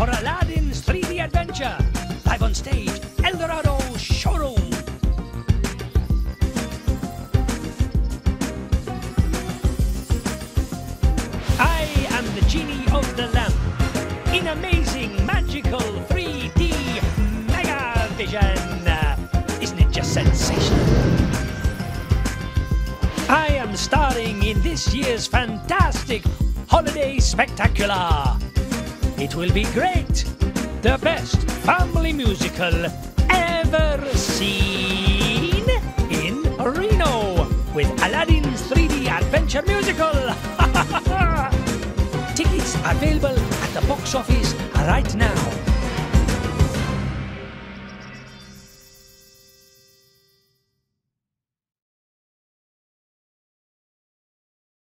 for Aladdin's 3D adventure. Live on stage, Eldorado Showroom. I am the genie of the lamp in amazing, magical 3D mega vision. Isn't it just sensational? I am starring in this year's fantastic holiday spectacular. It will be great. The best family musical ever seen in Reno with Aladdin's 3D adventure musical. Tickets available at the box office right now.